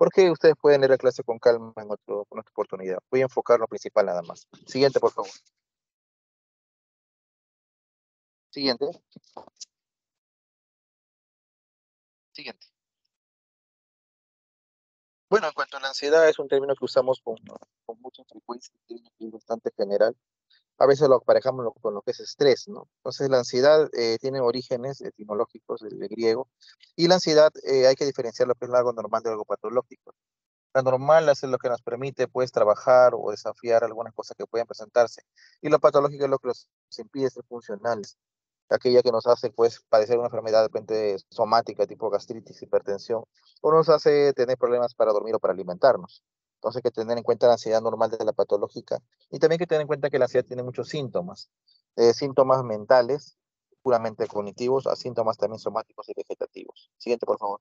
Porque ustedes pueden leer la clase con calma en, otro, otra oportunidad. Voy a enfocar lo principal nada más. Siguiente, por favor. Siguiente. Siguiente. Bueno, en cuanto a la ansiedad, es un término que usamos con, con mucha frecuencia, es bastante general. A veces lo aparejamos con lo que es estrés, ¿no? Entonces, la ansiedad eh, tiene orígenes etimológicos del, griego, y la ansiedad eh, hay que diferenciar lo que es algo normal de algo patológico. La normal es lo que nos permite, pues, trabajar o desafiar algunas cosas que pueden presentarse, y lo patológico es lo que nos impide ser funcionales aquella que nos hace pues padecer una enfermedad de repente somática tipo gastritis, hipertensión, o nos hace tener problemas para dormir o para alimentarnos. Entonces hay que tener en cuenta la ansiedad normal de la patológica y también hay que tener en cuenta que la ansiedad tiene muchos síntomas, eh, síntomas mentales, puramente cognitivos, a síntomas también somáticos y vegetativos. Siguiente, por favor.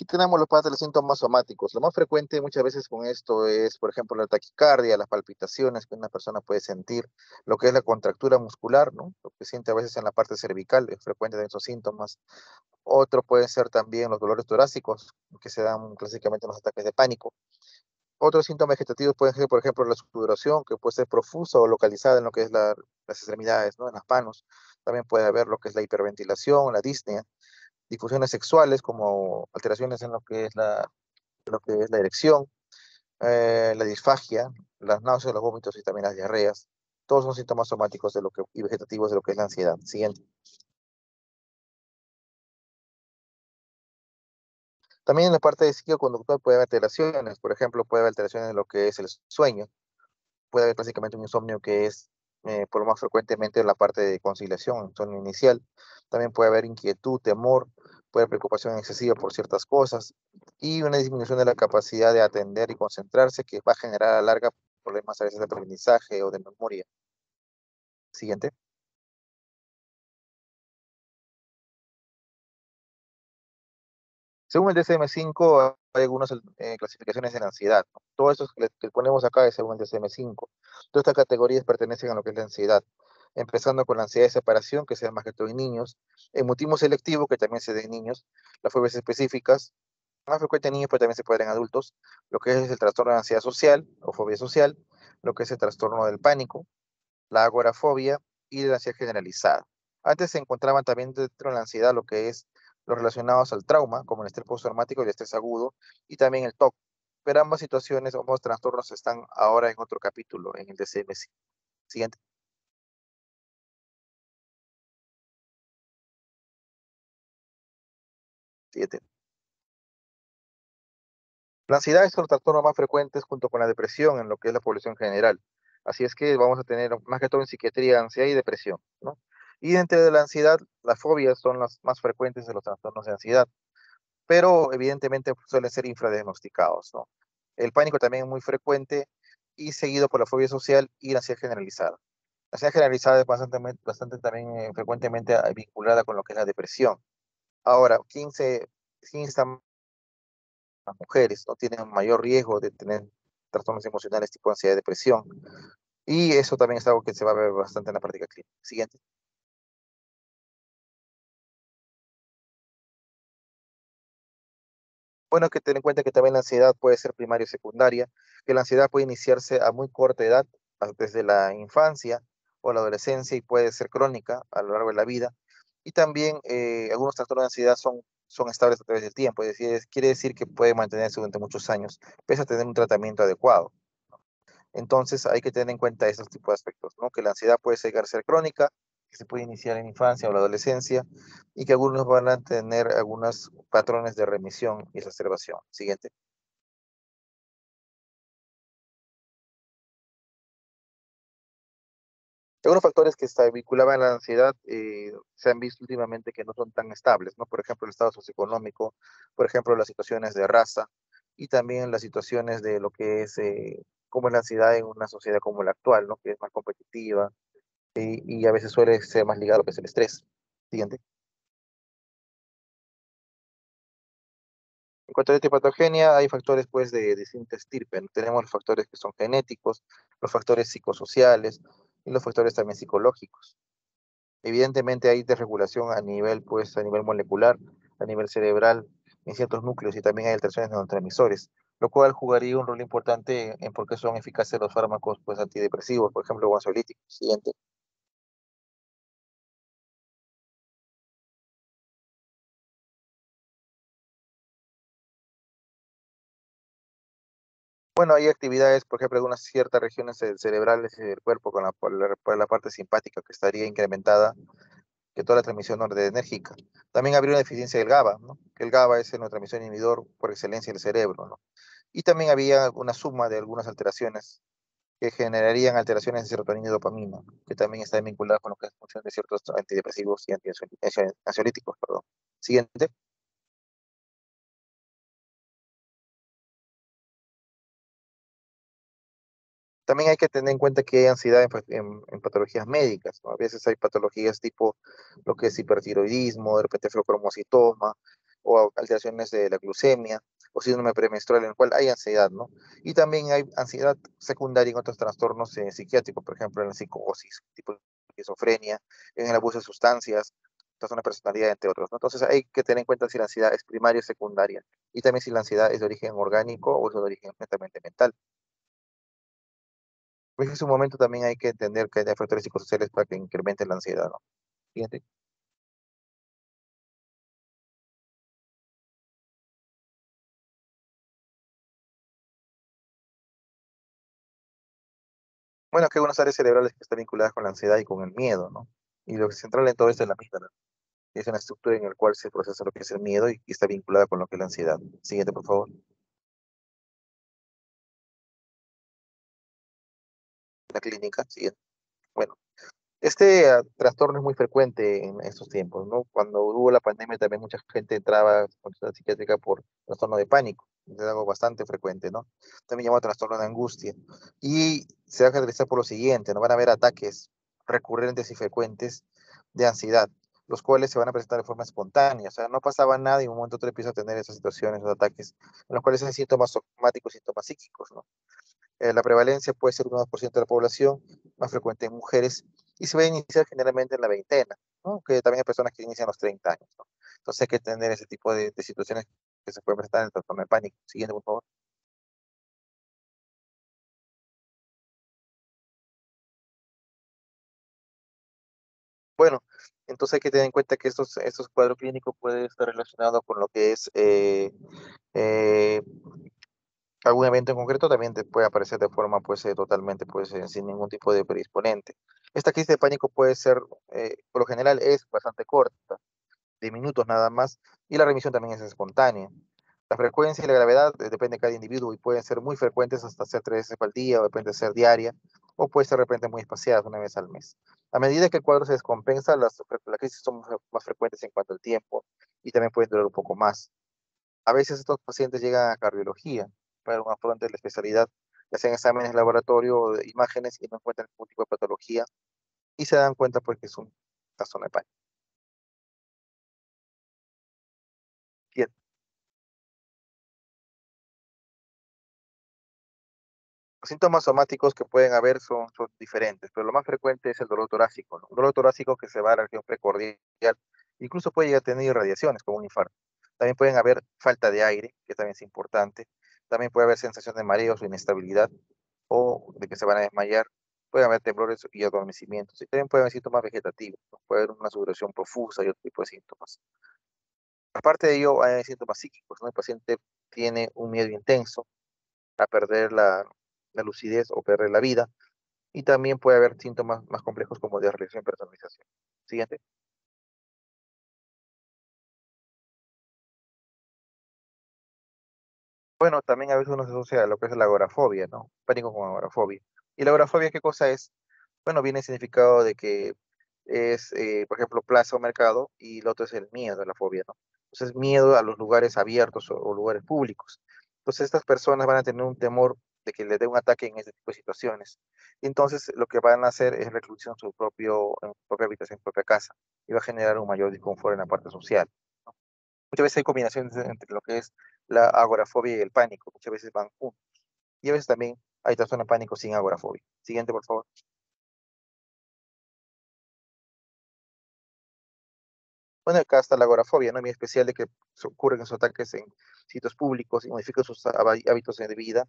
Aquí tenemos los padres de los síntomas somáticos. Lo más frecuente muchas veces con esto es, por ejemplo, la taquicardia, las palpitaciones que una persona puede sentir, lo que es la contractura muscular, ¿no? Lo que siente a veces en la parte cervical, es frecuente de esos síntomas. Otro puede ser también los dolores torácicos, que se dan clásicamente en los ataques de pánico. Otros síntomas vegetativos pueden ser, por ejemplo, la sudoración, que puede ser profusa o localizada en lo que es las extremidades, ¿no? En las manos. También puede haber lo que es la hiperventilación, la disnea difusiones sexuales como alteraciones en lo que es la, lo que es la erección, eh, la disfagia, las náuseas, los vómitos y también las diarreas. Todos son síntomas somáticos de lo que, y vegetativos de lo que es la ansiedad. Siguiente. También en la parte de psicoconductual puede haber alteraciones, por ejemplo, puede haber alteraciones en lo que es el sueño, puede haber básicamente un insomnio que es eh, por lo más frecuentemente en la parte de conciliación, sueño inicial. También puede haber inquietud, temor, puede haber preocupación excesiva por ciertas cosas y una disminución de la capacidad de atender y concentrarse que va a generar a larga problemas a veces de aprendizaje o de memoria. Siguiente. Según el DSM-5, hay algunas eh, clasificaciones de ansiedad. Todo eso que, ponemos acá es según el DSM-5. Todas estas categorías pertenecen a lo que es la ansiedad, empezando con la ansiedad de separación, que se da más que todo en niños, el mutismo selectivo, que también se da en niños, las fobias específicas, más frecuente en niños, pero también se puede dar en adultos, lo que es el trastorno de ansiedad social o fobia social, lo que es el trastorno del pánico, la agorafobia y la ansiedad generalizada. Antes se encontraban también dentro de la ansiedad lo que es relacionados al trauma, como el estrés postraumático y el estrés agudo, y también el TOC. Pero ambas situaciones, ambos trastornos están ahora en otro capítulo, en el DCM. Siguiente. Siguiente. La ansiedad es uno de los trastornos más frecuentes junto con la depresión en lo que es la población general. Así es que vamos a tener más que todo en psiquiatría, ansiedad y depresión, ¿no? Y dentro de la ansiedad, las fobias son las más frecuentes de los trastornos de ansiedad, pero evidentemente suelen ser infradiagnosticados. ¿no? El pánico también es muy frecuente y seguido por la fobia social y la ansiedad generalizada. La ansiedad generalizada es bastante, bastante también eh, frecuentemente ah, vinculada con lo que es la depresión. Ahora, 15, 15 las mujeres no tienen mayor riesgo de tener trastornos emocionales tipo ansiedad y depresión. Y eso también es algo que se va a ver bastante en la práctica clínica. Siguiente. Bueno, hay que tener en cuenta que también la ansiedad puede ser primaria o secundaria, que la ansiedad puede iniciarse a muy corta edad, desde la infancia o la adolescencia y puede ser crónica a lo largo de la vida. Y también eh, algunos trastornos de ansiedad son, son estables a través del tiempo, es decir, quiere decir que puede mantenerse durante muchos años, pese a tener un tratamiento adecuado. Entonces hay que tener en cuenta esos tipos de aspectos, ¿no? que la ansiedad puede llegar a ser crónica que se puede iniciar en infancia o la adolescencia y que algunos van a tener algunos patrones de remisión y exacerbación. Siguiente. Algunos factores que se vinculaban a la ansiedad eh, se han visto últimamente que no son tan estables, ¿no? Por ejemplo, el estado socioeconómico, por ejemplo, las situaciones de raza y también las situaciones de lo que es, eh, como la ansiedad en una sociedad como la actual, ¿no? Que es más competitiva, y, a veces suele ser más ligado a lo que es el estrés. Siguiente. En cuanto a la patogenia, hay factores pues de distinta estirpe. Tenemos los factores que son genéticos, los factores psicosociales, y los factores también psicológicos. Evidentemente hay desregulación a nivel, pues, a nivel molecular, a nivel cerebral, en ciertos núcleos y también hay alteraciones de neurotransmisores, lo cual jugaría un rol importante en por qué son eficaces los fármacos pues, antidepresivos, por ejemplo, o ansiolíticos. Siguiente. Bueno, hay actividades, por ejemplo, de unas ciertas regiones cerebrales del cuerpo con la, por la, parte simpática que estaría incrementada que toda la transmisión enérgica. También habría una deficiencia del GABA, ¿no? que el GABA es el neurotransmisor inhibidor por excelencia del cerebro. Y también había una suma de algunas alteraciones que generarían alteraciones de serotonina y dopamina, que también están vinculadas con es función de ciertos antidepresivos y ansiolíticos. Perdón. Siguiente. También hay que tener en cuenta que hay ansiedad en, patologías médicas. A veces hay patologías tipo lo que es hipertiroidismo, de repente o alteraciones de la glucemia, o síndrome premenstrual en el cual hay ansiedad, ¿no? Y también hay ansiedad secundaria en otros trastornos eh, psiquiátricos, por ejemplo, en la psicosis, tipo esquizofrenia, en el abuso de sustancias, trastorno de personalidad, entre otros. Entonces hay que tener en cuenta si la ansiedad es primaria o secundaria, y también si la ansiedad es de origen orgánico o es de origen netamente mental. Pues en su momento también hay que entender que hay factores psicosociales para que incrementen la ansiedad, ¿no? Siguiente. Bueno, que hay unas áreas cerebrales que están vinculadas con la ansiedad y con el miedo, ¿no? Y lo central en todo esto es la amígdala. Es una estructura en la cual se procesa lo que es el miedo y está vinculada con lo que es la ansiedad. Siguiente, por favor. La clínica, siguiente. Bueno, este ah, trastorno es muy frecuente en estos tiempos, ¿no? Cuando hubo la pandemia también mucha gente entraba con la psiquiátrica por trastorno de pánico, es algo bastante frecuente, ¿no? También llamado trastorno de angustia. Y se va a caracterizar por lo siguiente, ¿no? Van a haber ataques recurrentes y frecuentes de ansiedad, los cuales se van a presentar de forma espontánea, o sea, no pasaba nada y un momento otro empieza a tener esas situaciones, esos ataques, en los cuales hay síntomas somáticos, síntomas psíquicos, ¿no? Eh, la prevalencia puede ser un 2% de la población, más frecuente en mujeres, y se va a iniciar generalmente en la veintena, ¿no? que también hay personas que inician los 30 años. Entonces hay que tener ese tipo de, situaciones que se pueden presentar en el trastorno de pánico. Siguiente, por favor. Bueno, entonces hay que tener en cuenta que estos, estos cuadros clínicos pueden estar relacionados con lo que es eh, eh, algún evento en concreto también te puede aparecer de forma pues eh, totalmente pues eh, sin ningún tipo de predisponente. Esta crisis de pánico puede ser, eh, por lo general es bastante corta, de minutos nada más, y la remisión también es espontánea. La frecuencia y la gravedad depende de cada individuo y pueden ser muy frecuentes hasta ser tres veces al día o depende de ser diaria o puede ser de repente muy espaciadas una vez al mes. A medida que el cuadro se descompensa, las crisis son más frecuentes en cuanto al tiempo y también pueden durar un poco más. A veces estos pacientes llegan a cardiología, para un afronte de la especialidad, le hacen exámenes de laboratorio o de imágenes y no encuentran ningún tipo de patología y se dan cuenta pues que es un trastorno de pánico. Bien. Los síntomas somáticos que pueden haber son, diferentes, pero lo más frecuente es el dolor torácico, un dolor torácico que se va a la región precordial, incluso puede llegar a tener irradiaciones como un infarto. También pueden haber falta de aire, que también es importante, también puede haber sensación de mareos o inestabilidad o de que se van a desmayar. Puede haber temblores y adormecimientos. Y también puede haber síntomas vegetativos. Puede haber una sudoración profusa y otro tipo de síntomas. Aparte de ello, hay síntomas psíquicos. El paciente tiene un miedo intenso a perder la, lucidez o perder la vida. Y también puede haber síntomas más complejos como de y personalización. Siguiente. Bueno, también a veces uno se asocia a lo que es la agorafobia, ¿no? Pánico con agorafobia. ¿Y la agorafobia qué cosa es? Bueno, viene el significado de que es, eh, por ejemplo, plaza o mercado y lo otro es el miedo, la fobia, ¿no? Entonces, miedo a los lugares abiertos o, lugares públicos. Entonces, estas personas van a tener un temor de que le dé un ataque en este tipo de situaciones. Entonces, lo que van a hacer es reclusión en su, propio, propia habitación, en propia casa, y va a generar un mayor disconfort en la parte social. Muchas veces hay combinaciones entre lo que es la agorafobia y el pánico. Muchas veces van juntos. Y a veces también hay trastorno pánico sin agorafobia. Siguiente, por favor. Bueno, acá está la agorafobia, ¿no? Muy especial de que ocurren esos ataques en sitios públicos y modifican sus hábitos de vida,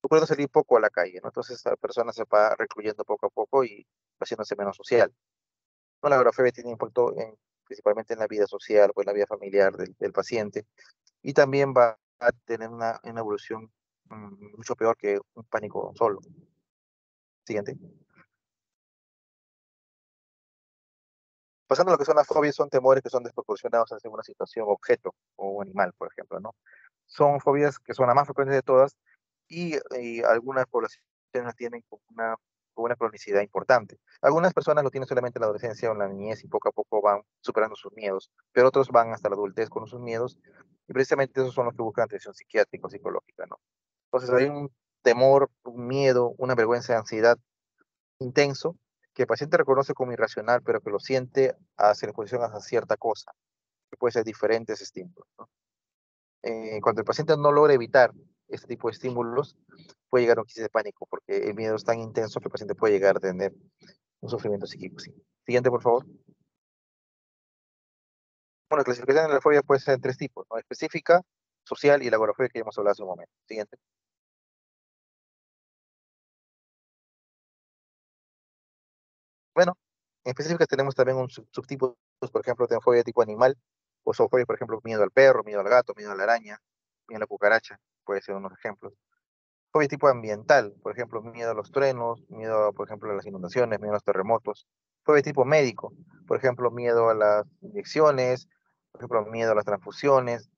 procurando salir poco a la calle, ¿no? Entonces la persona se va recluyendo poco a poco y haciéndose menos social. No, la agorafobia tiene impacto en principalmente en la vida social o en la vida familiar del, paciente y también va a tener una, evolución mmm, mucho peor que un pánico solo. Siguiente. Pasando a lo que son las fobias, son temores que son desproporcionados hacia una situación, objeto o animal, por ejemplo, ¿no? Son fobias que son las más frecuentes de todas y, y algunas poblaciones las tienen con una, con una cronicidad importante. Algunas personas lo tienen solamente en la adolescencia o en la niñez y poco a poco van superando sus miedos, pero otros van hasta la adultez con sus miedos y precisamente esos son los que buscan atención psiquiátrica o psicológica, ¿no? Entonces hay un temor, un miedo, una vergüenza, ansiedad intenso que el paciente reconoce como irracional, pero que lo siente hacia la exposición a cierta cosa, que puede ser diferentes estímulos. ¿no? Eh, cuando el paciente no logra evitar este tipo de estímulos, puede llegar a una crisis de pánico, porque el miedo es tan intenso que el paciente puede llegar a tener un sufrimiento psíquico. Sí. Siguiente, por favor. Bueno, la clasificación de la fobia puede ser en tres tipos, específica, social y la agorafobia que ya hemos hablado hace un momento. Siguiente. Bueno, en específica tenemos también un sub subtipo, por ejemplo, de fobia tipo animal, o fobia, por ejemplo, miedo al perro, miedo al gato, miedo a la araña, a la cucaracha, puede ser unos ejemplos. Fobia tipo ambiental, por ejemplo, miedo a los truenos, miedo, por ejemplo, a las inundaciones, miedo a los terremotos. Fobia tipo médico, por ejemplo, miedo a las inyecciones, por ejemplo, miedo a las transfusiones,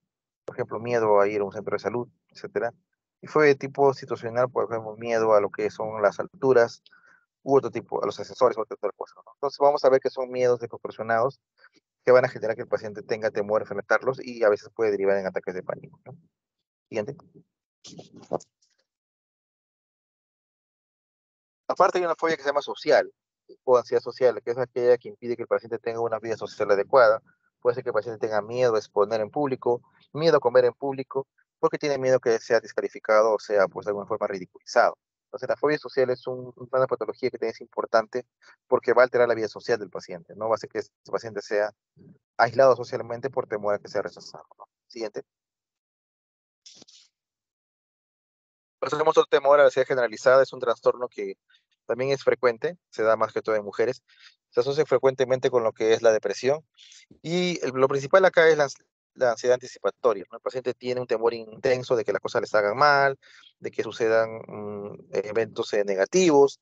por ejemplo, miedo a ir a un centro de salud, etc. Y fobia tipo situacional, por ejemplo, miedo a lo que son las alturas, u otro tipo, a los asesores u otra cosa. Entonces vamos a ver que son miedos desproporcionados que van a generar que el paciente tenga temor a enfrentarlos y a veces puede derivar en ataques de pánico. Siguiente. Aparte hay una fobia que se llama social, o ansiedad social, que es aquella que impide que el paciente tenga una vida social adecuada. Puede ser que el paciente tenga miedo a exponer en público, miedo a comer en público, porque tiene miedo que sea descalificado o sea, pues de alguna forma ridiculizado. Entonces, la fobia social es un, una patología que es importante porque va a alterar la vida social del paciente, no va a hacer que ese paciente sea aislado socialmente por temor a que sea rechazado. ¿no? Siguiente. Pasamos al temor a la ansiedad generalizada, es un trastorno que también es frecuente, se da más que todo en mujeres, se asocia frecuentemente con lo que es la depresión y el, lo principal acá es la, la ansiedad anticipatoria. El paciente tiene un temor intenso de que las cosas les hagan mal, de que sucedan um, eventos eh, negativos,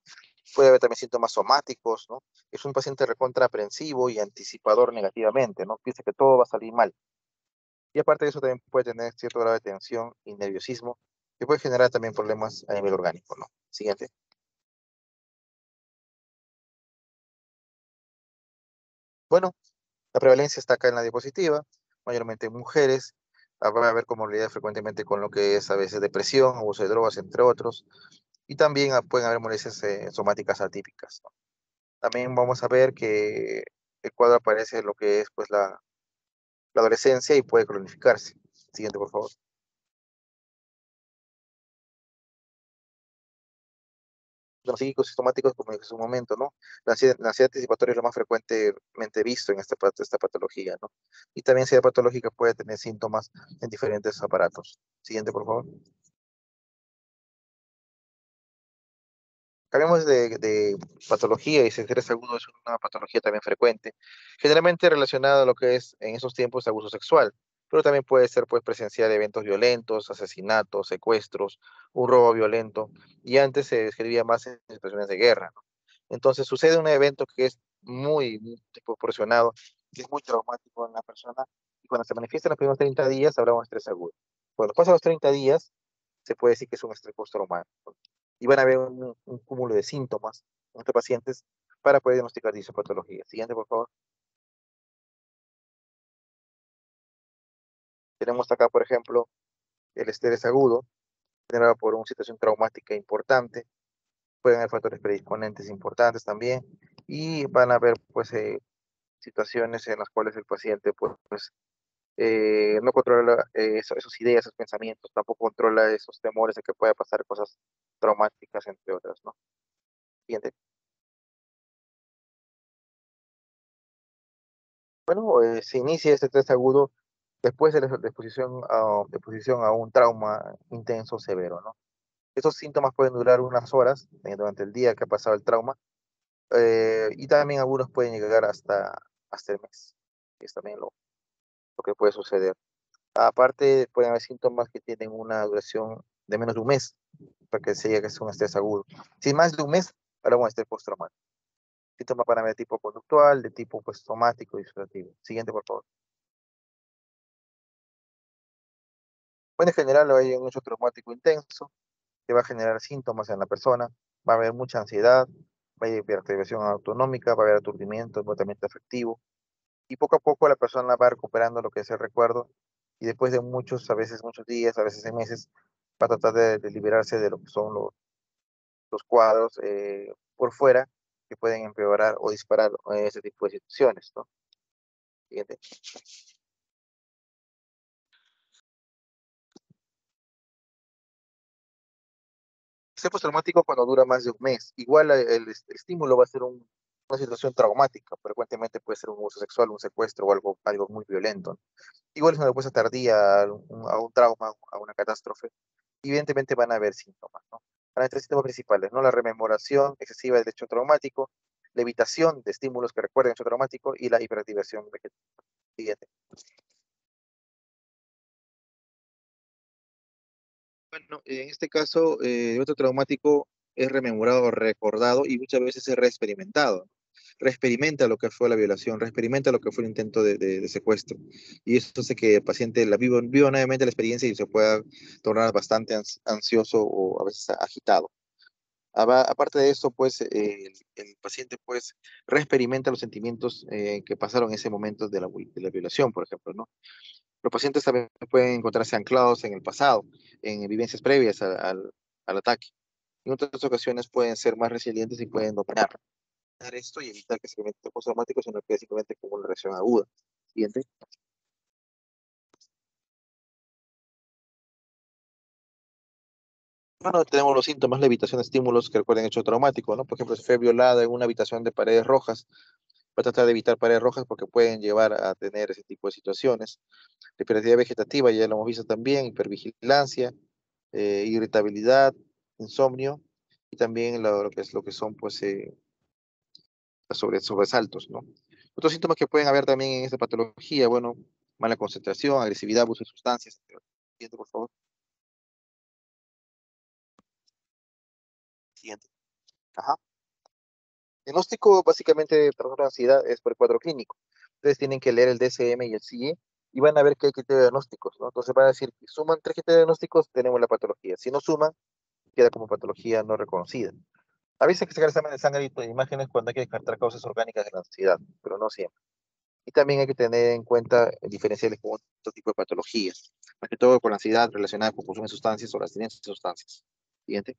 puede haber también síntomas somáticos, ¿no? Es un paciente recontra aprensivo y anticipador negativamente, ¿no? Piensa que todo va a salir mal. Y aparte de eso también puede tener cierto grado de tensión y nerviosismo, que puede generar también problemas a nivel orgánico. Siguiente. Bueno, la prevalencia está acá en la diapositiva mayormente mujeres, va a haber comorbilidad frecuentemente con lo que es a veces depresión, abuso de drogas, entre otros, y también pueden haber molestias eh, somáticas atípicas. También vamos a ver que el cuadro aparece lo que es pues la, la adolescencia y puede cronificarse. Siguiente, por favor. Y somáticos, como hace un momento, ¿no? La ansiedad, anticipatoria es lo más frecuentemente visto en esta, esta patología, ¿no? Y también ansiedad patológica puede tener síntomas en diferentes aparatos. Siguiente, por favor. Hablemos de, patología y estrés agudo es una patología también frecuente, generalmente relacionada a lo que es en esos tiempos abuso sexual, pero también puede ser pues presenciar eventos violentos, asesinatos, secuestros, un robo violento, y antes se describía más en situaciones de guerra. ¿no? Entonces sucede un evento que es muy, muy proporcionado, que es muy traumático en la persona, y cuando se manifiesta en los primeros 30 días habrá un estrés agudo. Cuando pasa los 30 días, se puede decir que es un estrés postraumático. Y van a haber un, un cúmulo de síntomas en estos pacientes para poder diagnosticar dicha patología. Siguiente, por favor. Tenemos acá, por ejemplo, el estrés agudo, generado por una situación traumática importante. Pueden haber factores predisponentes importantes también. Y van a haber, pues, eh, situaciones en las cuales el paciente, pues, pues eh, no controla eh, ideas, esos pensamientos, tampoco controla esos temores de que pueda pasar cosas traumáticas, entre otras, ¿no? Siguiente. Bueno, eh, se inicia este estrés agudo después de la exposición a, exposición a un trauma intenso severo, ¿no? Estos síntomas pueden durar unas horas eh, durante el día que ha pasado el trauma eh, y también algunos pueden llegar hasta, hasta el mes, que es también lo, lo que puede suceder. Aparte, pueden haber síntomas que tienen una duración de menos de un mes, para que se llegue a un estrés agudo. Si más de un mes, hablamos de estrés postraumático. Síntomas para de tipo conductual, de tipo pues, somático y disociativo. Siguiente, por favor. Bueno, en general hay un hecho traumático intenso que va a generar síntomas en la persona, va a haber mucha ansiedad, va a haber hiperactivación autonómica, va a haber aturdimiento, embotamiento afectivo, y poco a poco la persona va recuperando lo que es el recuerdo, y después de muchos, a veces muchos días, a veces meses, va a tratar de, liberarse de lo que son los, los cuadros eh, por fuera que pueden empeorar o disparar ese tipo de situaciones, ¿no? Siguiente. Estrés postraumático cuando dura más de un mes. Igual el, estímulo va a ser una situación traumática, frecuentemente puede ser un uso sexual, un secuestro o algo, algo muy violento. Igual es una respuesta tardía a un, a un trauma, a una catástrofe. Evidentemente van a haber síntomas, ¿no? Van a tres síntomas principales, ¿no? La rememoración excesiva del hecho traumático, la evitación de estímulos que recuerden el hecho traumático y la hiperactivación vegetativa. Siguiente. Bueno, en este caso, eh, el hecho traumático es rememorado, recordado y muchas veces es reexperimentado. Reexperimenta lo que fue la violación, reexperimenta lo que fue el intento de, secuestro. Y eso hace que el paciente la viva, viva nuevamente la experiencia y se pueda tornar bastante ansioso o a veces agitado. Aparte de eso, pues el, paciente pues reexperimenta los sentimientos eh, que pasaron en ese momento de la, de la, violación, por ejemplo, ¿no? Los pacientes también pueden encontrarse anclados en el pasado, en vivencias previas al, al, ataque. En otras ocasiones pueden ser más resilientes y pueden dominar esto y evitar que se convierta postraumático, sino que simplemente como una reacción aguda. Siguiente. Bueno, tenemos los síntomas, la evitación de estímulos que recuerden hecho traumático, ¿no? Por ejemplo, si fue violada en una habitación de paredes rojas, va a tratar de evitar paredes rojas porque pueden llevar a tener ese tipo de situaciones. Hiperactividad vegetativa, ya lo hemos visto también, hipervigilancia, eh, irritabilidad, insomnio, y también lo, que, es, lo que son, pues, eh, sobre, sobresaltos, ¿no? Otros síntomas que pueden haber también en esta patología, bueno, mala concentración, agresividad, abuso de sustancias. Por favor. Siguiente. Diagnóstico básicamente de trastorno de ansiedad es por cuadro clínico. Ustedes tienen que leer el DSM y el CIE y van a ver que hay criterios diagnósticos, ¿no? Entonces van a decir, si suman tres criterios diagnósticos, tenemos la patología. Si no suman, queda como patología no reconocida. A veces hay que sacar examen de sangre y imágenes cuando hay que descartar causas orgánicas de la ansiedad, pero no siempre. Y también hay que tener en cuenta diferenciales con otro tipo de patologías, más que todo con la ansiedad relacionada con consumo de sustancias o las de sustancias. Siguiente.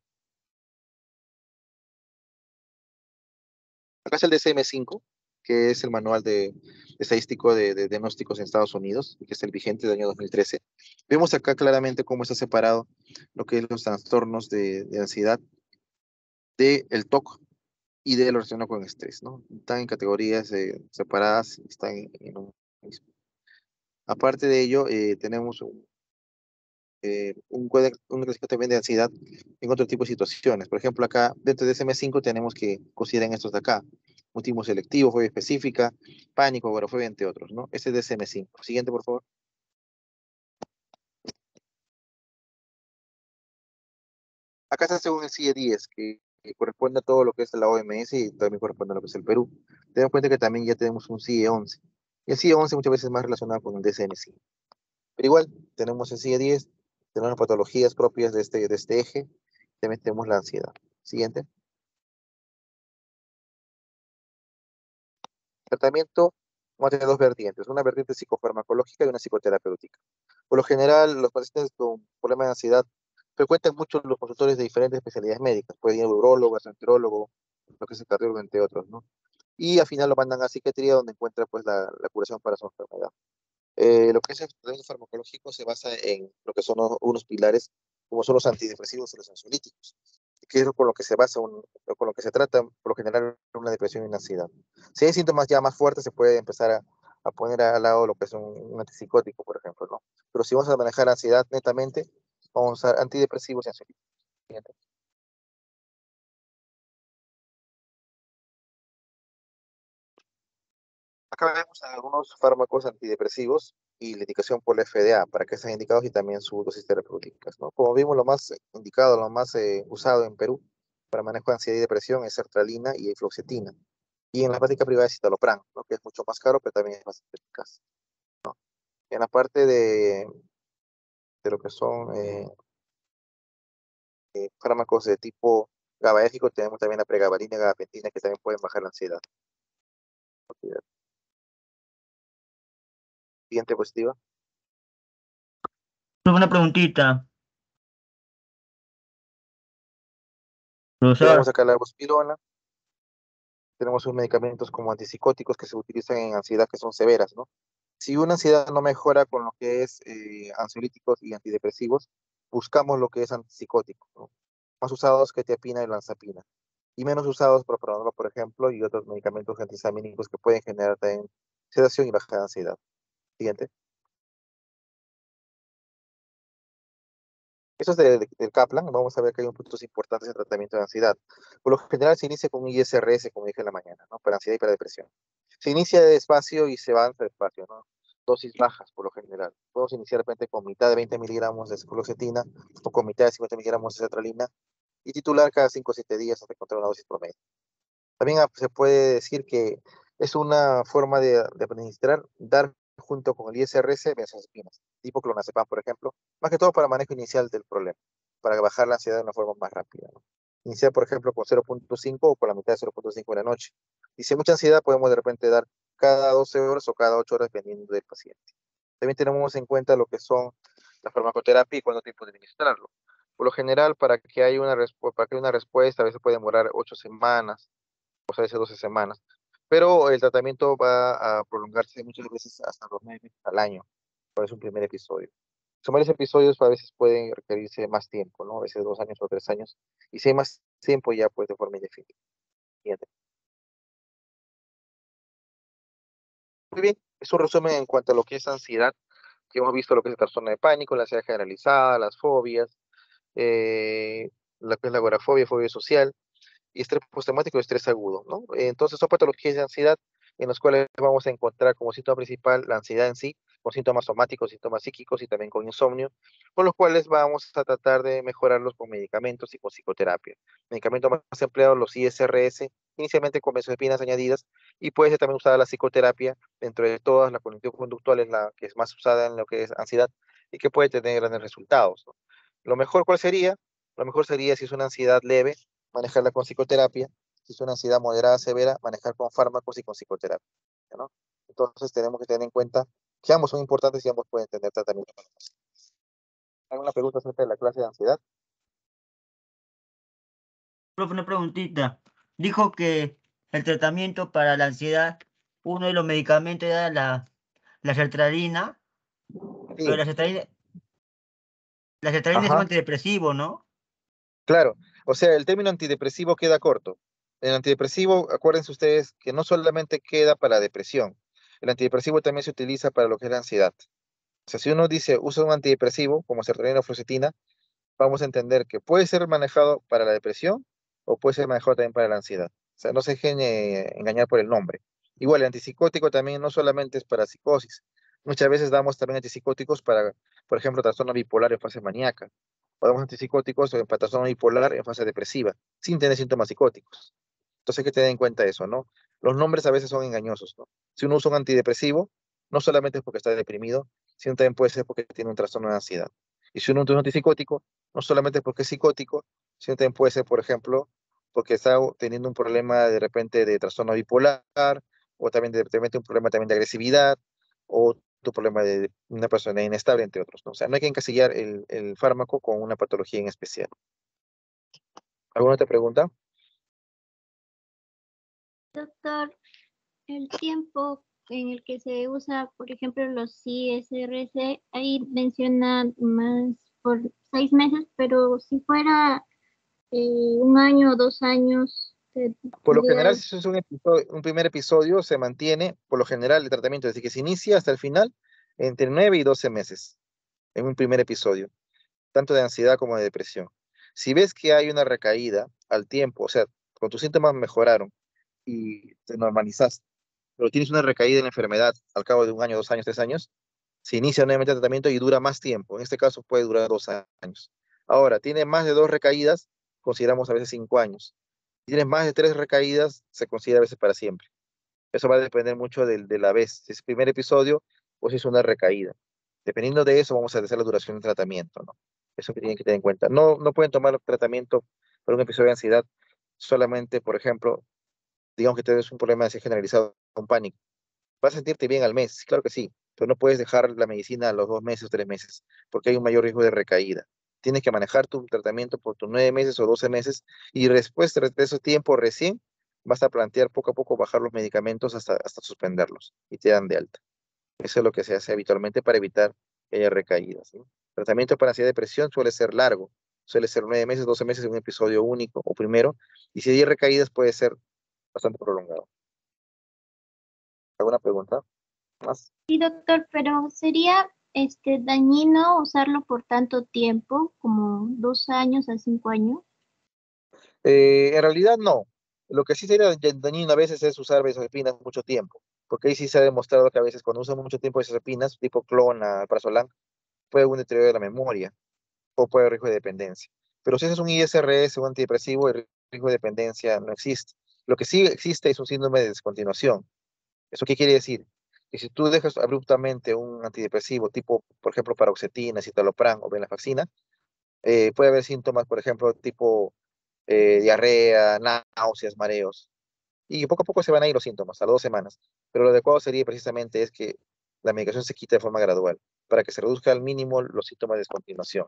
Acá es el DSM-5, que es el manual de, estadístico de, diagnósticos en Estados Unidos, que es el vigente del año 2013. Vemos acá claramente cómo está separado lo que es los trastornos de, ansiedad del TOC y de lo relacionado con estrés, ¿no? Están en categorías eh, separadas, están en, un mismo. Aparte de ello, eh, tenemos eh, un, un también de ansiedad en otro tipo de situaciones. Por ejemplo, acá dentro de SM5 tenemos que considerar estos de acá. Mutismo selectivo, fobia específica, pánico, agorafobia, entre otros, ¿no? Ese es de SM5. Siguiente, por favor. Acá está según el CIE 10, que, corresponde a todo lo que es la OMS y también corresponde a lo que es el Perú. Tenemos cuenta que también ya tenemos un CIE 11. Y el CIE 11 muchas veces es más relacionado con el DSM-5. Pero igual, tenemos el CIE 10, tenemos patologías propias de este, de este eje, también tenemos la ansiedad. Siguiente. Tratamiento vamos a tener dos vertientes, una vertiente psicofarmacológica y una psicoterapéutica. Por lo general, los pacientes con problemas de ansiedad frecuentan mucho los consultores de diferentes especialidades médicas, pueden ir a urólogo, gastroenterólogo, lo que es el cardiólogo, entre otros, ¿no? Y al final lo mandan a psiquiatría donde encuentra pues la, la curación para su enfermedad. Eh, lo que es el tratamiento farmacológico se basa en lo que son unos pilares, como son los antidepresivos y los ansiolíticos, que es con lo que se basa, con lo que se trata por lo general una depresión y una ansiedad. Si hay síntomas ya más fuertes, se puede empezar a, a poner al lado lo que es un, antipsicótico, por ejemplo, ¿no? Pero si vamos a manejar ansiedad netamente, vamos a usar antidepresivos y ansiolíticos. Acá vemos algunos fármacos antidepresivos y la indicación por la FDA, para que sean indicados y también sus dosis terapéuticas. ¿no? Como vimos, lo más indicado, lo más eh, usado en Perú para manejo de ansiedad y depresión es sertralina y fluoxetina. Y en la práctica privada es citalopram, ¿no? que es mucho más caro, pero también es más eficaz. ¿no? En la parte de, de lo que son eh, eh, fármacos de tipo GABAérgico, tenemos también la pregabalina y gabapentina, que también pueden bajar la ansiedad. Siguiente positiva. Una preguntita. Tenemos acá la bospirona. Tenemos unos medicamentos como antipsicóticos que se utilizan en ansiedad que son severas, ¿no? Si una ansiedad no mejora con lo que es eh, ansiolíticos y antidepresivos, buscamos lo que es antipsicótico, ¿no? Más usados que tiapina y lanzapina. Y menos usados propranolol, por ejemplo, y otros medicamentos antihistamínicos que pueden generar también sedación y baja de ansiedad. Siguiente. Eso es del Kaplan. Vamos a ver que hay un puntos importantes en tratamiento de ansiedad. Por lo general se inicia con un ISRS, como dije en la mañana, ¿no? Para ansiedad y para depresión. Se inicia despacio y se avanza despacio, ¿no? Dosis bajas, por lo general. Podemos iniciar de repente con mitad de 20 miligramos de fluoxetina o con mitad de 50 miligramos de sertralina y titular cada 5 o 7 días hasta encontrar una dosis promedio. También ah, se puede decir que es una forma de administrar, dar junto con el ISRS benzodiazepinas, tipo clonazepam, por ejemplo, más que todo para manejo inicial del problema, para bajar la ansiedad de una forma más rápida. Iniciar, por ejemplo, con 0.5 o con la mitad de 0.5 en la noche. Y si hay mucha ansiedad, podemos de repente dar cada 12 horas o cada 8 horas dependiendo del paciente. También tenemos en cuenta lo que son la farmacoterapia y cuánto tiempo de administrarlo. Por lo general, para que haya una, para que haya una respuesta, a veces puede demorar 8 semanas, o a veces 12 semanas pero el tratamiento va a prolongarse muchas veces hasta dos meses al año, por eso un primer episodio. Son varios episodios, a veces pueden requerirse más tiempo, ¿no? A veces dos años o tres años, y si hay más tiempo ya pues de forma indefinida. Muy bien, es un resumen en cuanto a lo que es ansiedad, que hemos visto lo que es el trastorno de pánico, la ansiedad generalizada, las fobias, eh, lo que es la agorafobia, fobia social, y estrés postraumático y estrés agudo, ¿no? Entonces son patologías de ansiedad en las cuales vamos a encontrar como síntoma principal la ansiedad en sí, con síntomas somáticos, síntomas psíquicos y también con insomnio, con los cuales vamos a tratar de mejorarlos con medicamentos y con psicoterapia. Medicamentos más empleados, los ISRS, inicialmente con benzodiazepinas añadidas, y puede ser también usada la psicoterapia, dentro de todas, la cognitivo conductual es la que es más usada en lo que es ansiedad y que puede tener grandes resultados. Lo mejor, ¿cuál sería? Lo mejor sería si es una ansiedad leve, manejarla con psicoterapia. Si es una ansiedad moderada, severa, manejar con fármacos y con psicoterapia. ¿no? Entonces tenemos que tener en cuenta que ambos son importantes y ambos pueden tener tratamiento. ¿Alguna pregunta acerca de la clase de ansiedad? Profe, una preguntita. Dijo que el tratamiento para la ansiedad, uno de los medicamentos era la, la sertralina. Pero la sertralina, la sertralina es un antidepresivo, ¿no? Claro, o sea, el término antidepresivo queda corto. El antidepresivo, acuérdense ustedes que no solamente queda para la depresión, el antidepresivo también se utiliza para lo que es la ansiedad. O sea, si uno dice usa un antidepresivo como sertralina o fluoxetina, vamos a entender que puede ser manejado para la depresión o puede ser manejado también para la ansiedad. O sea, no se dejen engañar por el nombre. Igual, el antipsicótico también no solamente es para psicosis. Muchas veces damos también antipsicóticos para, por ejemplo, trastorno bipolar en fase maníaca podemos antipsicóticos o trastorno bipolar en fase depresiva, sin tener síntomas psicóticos. Entonces hay que tener en cuenta eso, ¿no? Los nombres a veces son engañosos, ¿no? Si uno usa un antidepresivo, no solamente es porque está deprimido, sino también puede ser porque tiene un trastorno de ansiedad. Y si uno usa un antipsicótico, no solamente es porque es psicótico, sino también puede ser, por ejemplo, porque está teniendo un problema de repente de trastorno bipolar, o también de repente un problema también de agresividad, o tu problema de una persona inestable, entre otros. ¿no? O sea, no hay que encasillar el, el fármaco con una patología en especial. ¿Alguna otra pregunta? Doctor, el tiempo en el que se usa, por ejemplo, los ISRC, ahí menciona más por seis meses, pero si fuera eh, un año o dos años, Por lo general, si es un, episodio- un primer episodio, se mantiene, por lo general, el tratamiento desde que se inicia hasta el final, entre 9 y 12 meses, en un primer episodio, tanto de ansiedad como de depresión. Si ves que hay una recaída al tiempo, o sea, con tus síntomas mejoraron y te normalizaste, pero tienes una recaída en la enfermedad al cabo de un año, dos años, tres años, se inicia nuevamente el tratamiento y dura más tiempo. En este caso puede durar dos años. Ahora, tiene más de dos recaídas, consideramos a veces cinco años. Si tienes más de tres recaídas, se considera a veces para siempre. Eso va a depender mucho de, la vez, si es el primer episodio o si es una recaída. Dependiendo de eso, vamos a hacer la duración del tratamiento, ¿no? Eso que tienen que tener en cuenta. No, no pueden tomar tratamiento por un episodio de ansiedad solamente, por ejemplo, digamos que tienes un problema de ansiedad generalizado, un pánico. ¿Vas a sentirte bien al mes? Claro que sí, pero no puedes dejar la medicina a los dos meses o tres meses, porque hay un mayor riesgo de recaída. Tienes que manejar tu tratamiento por tus nueve meses o doce meses y después de ese tiempo recién vas a plantear poco a poco bajar los medicamentos hasta, hasta suspenderlos y te dan de alta. Eso es lo que se hace habitualmente para evitar que haya recaídas. ¿no? Tratamiento para ansiedad y depresión suele ser largo, suele ser nueve meses, doce meses en un episodio único o primero, y si hay recaídas puede ser bastante prolongado. ¿Alguna pregunta? ¿Más? Sí, doctor, pero sería este dañino usarlo por tanto tiempo, como dos años a cinco años. Eh, en realidad no. Lo que sí sería da- dañino a veces es usar benzodiazepinas mucho tiempo, porque ahí sí se ha demostrado que a veces cuando usan mucho tiempo benzodiazepinas, tipo clona, prazolam, puede haber un deterioro de la memoria o puede haber riesgo de dependencia. Pero si es un ISRS, un antidepresivo, el riesgo de dependencia no existe. Lo que sí existe es un síndrome de descontinuación. ¿Eso qué quiere decir? Que si tú dejas abruptamente un antidepresivo tipo, por ejemplo, paroxetina, citalopram o venlafaxina, eh, puede haber síntomas, por ejemplo, tipo eh, diarrea, náuseas, mareos. Y poco a poco se van a ir los síntomas, a las dos semanas. Pero lo adecuado sería precisamente es que la medicación se quite de forma gradual, para que se reduzca al mínimo los síntomas de descontinuación.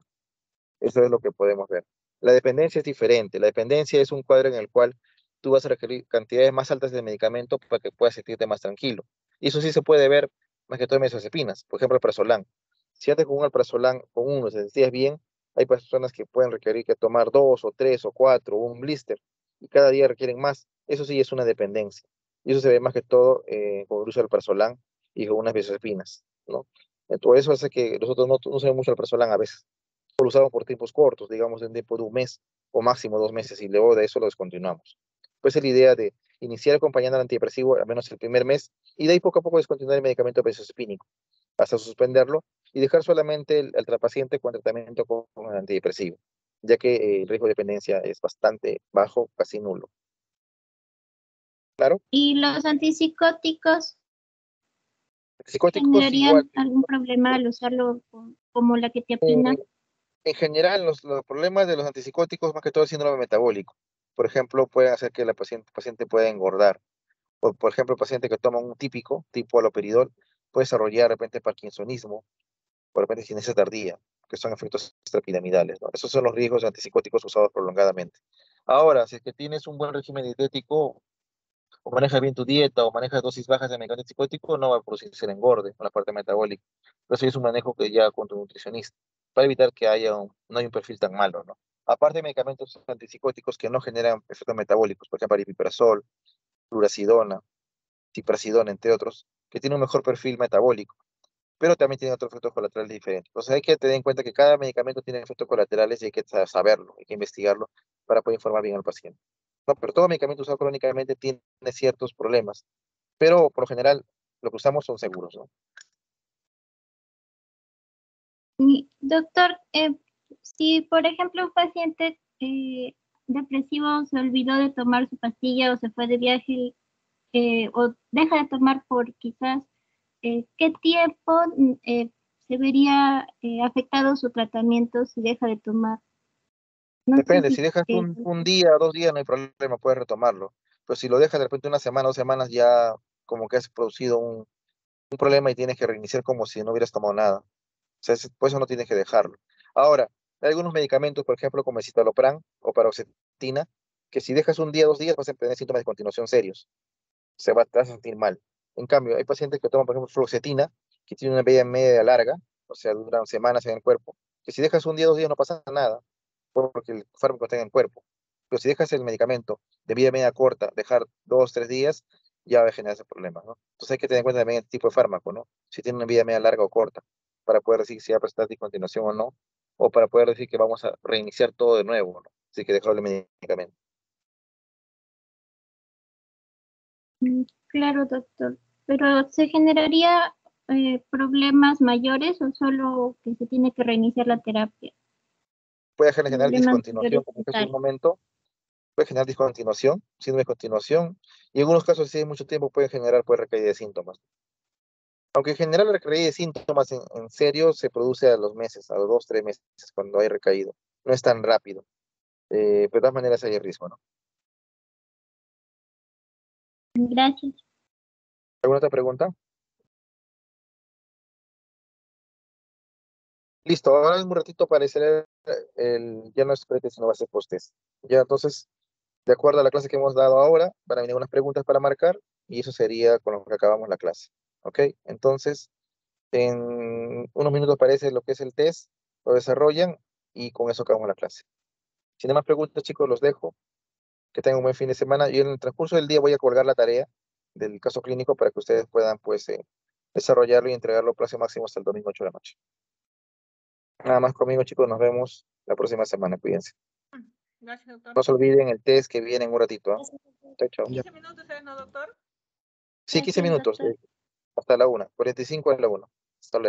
Eso es lo que podemos ver. La dependencia es diferente. La dependencia es un cuadro en el cual tú vas a requerir cantidades más altas de medicamento para que puedas sentirte más tranquilo. Y eso sí se puede ver más que todo en mesocepinas. Por ejemplo, el prazolam. Si antes con un alprazolam, con uno, te sentías bien, hay personas que pueden requerir que tomar dos o tres o cuatro o un blister y cada día requieren más. Eso sí es una dependencia. Y eso se ve más que todo eh, con el uso del prazolam y con unas mesocepinas, ¿no? Entonces eso hace que nosotros no, no usemos mucho el prazolam a veces. Lo usamos por tiempos cortos, digamos, de un tiempo de un mes o máximo dos meses y luego de eso lo descontinuamos. Pues es la idea de iniciar acompañando al antidepresivo al menos el primer mes y de ahí poco a poco descontinuar el medicamento benzodiazepínico hasta suspenderlo y dejar solamente el, el paciente con tratamiento con, con el antidepresivo, ya que eh, el riesgo de dependencia es bastante bajo, casi nulo. ¿Claro? ¿Y los antipsicóticos Psicóticos tendrían igual. algún problema al usarlo co- como la que te? Eh, en general, los, los problemas de los antipsicóticos, más que todo el síndrome metabólico. Por ejemplo, pueden hacer que la paciente, paciente pueda engordar. O, por ejemplo, el paciente que toma un típico, tipo aloperidol, puede desarrollar de repente parkinsonismo, o de repente cinesia tardía, que son efectos extrapiramidales. ¿no? Esos son los riesgos antipsicóticos usados prolongadamente. Ahora, si es que tienes un buen régimen dietético, o manejas bien tu dieta, o manejas dosis bajas de medicamento antipsicótico, no va a producirse el engorde con la parte metabólica. Pero eso es un manejo que ya con tu nutricionista, para evitar que haya un, no haya un perfil tan malo, ¿no? Aparte de medicamentos antipsicóticos que no generan efectos metabólicos, por ejemplo, aripiprazol, flurazidona, ciprasidona, entre otros, que tienen un mejor perfil metabólico, pero también tienen otros efectos colaterales diferentes. Entonces hay que tener en cuenta que cada medicamento tiene efectos colaterales y hay que sa- saberlo, hay que investigarlo para poder informar bien al paciente. No, pero todo medicamento usado crónicamente tiene ciertos problemas, pero por lo general lo que usamos son seguros, ¿no? Doctor, eh, si por ejemplo un paciente eh, depresivo se olvidó de tomar su pastilla o se fue de viaje eh, o deja de tomar por quizás, eh, ¿qué tiempo eh, se vería afectado su tratamiento si deja de tomar? No Depende, si- si dejas un, un día, dos días, no hay problema, puedes retomarlo. Pero si lo dejas de repente una semana, dos semanas, ya como que has producido un, un problema y tienes que reiniciar como si no hubieras tomado nada. O sea, por eso no tienes que dejarlo. Ahora, hay algunos medicamentos, por ejemplo, como el citalopram o paroxetina, que si dejas un día, dos días, vas a tener síntomas de continuación serios. Se va, te vas a sentir mal. En cambio, hay pacientes que toman, por ejemplo, fluoxetina, que tiene una vida media larga, o sea, duran semanas en el cuerpo, que si dejas un día, dos días no pasa nada, porque el fármaco está en el cuerpo. Pero si dejas el medicamento de vida media corta, dejar dos, tres días, ya va a generar ese problema, ¿no? Entonces hay que tener en cuenta también el tipo de fármaco, ¿no? Si tiene una vida media larga o corta, para poder decir si va a prestar discontinuación o no, o para poder decir que vamos a reiniciar todo de nuevo, ¿no? Así que dejar el medicamento. Mm, claro, doctor. Pero ¿se generaría eh, problemas mayores o solo que se tiene que reiniciar la terapia? Puede generar discontinuación, como en un momento, puede generar discontinuación, síndrome de continuación, y en algunos casos, si hay mucho tiempo, puede generar pues, recaída de síntomas. Aunque en general la recaída de síntomas en, serio se produce a los meses, a los dos, tres meses, cuando hay recaído. No es tan rápido. Eh, pero de todas maneras hay riesgo, ¿no? Gracias. ¿Alguna otra pregunta? Listo, ahora un ratito para hacer el, ya no es pre sino va a ser post Ya, entonces, de acuerdo a la clase que hemos dado ahora, van a venir unas preguntas para marcar y eso sería con lo que acabamos la clase. ¿Ok? Entonces, en unos minutos aparece lo que es el test, lo desarrollan y con eso acabamos la clase. Si no más preguntas, chicos, los dejo. Que tengan un buen fin de semana. Y en el transcurso del día voy a colgar la tarea del caso clínico para que ustedes puedan, pues, eh, desarrollarlo y entregarlo plazo máximo hasta el domingo 8 de la noche. Nada más conmigo, chicos. Nos vemos la próxima semana. Cuídense. Gracias, doctor. No se olviden el test que viene en un ratito. ¿eh? Chao, 15 minutos, ¿no, doctor? Sí, 15 minutos. Hasta la 1. 45 en la 1. Hasta luego.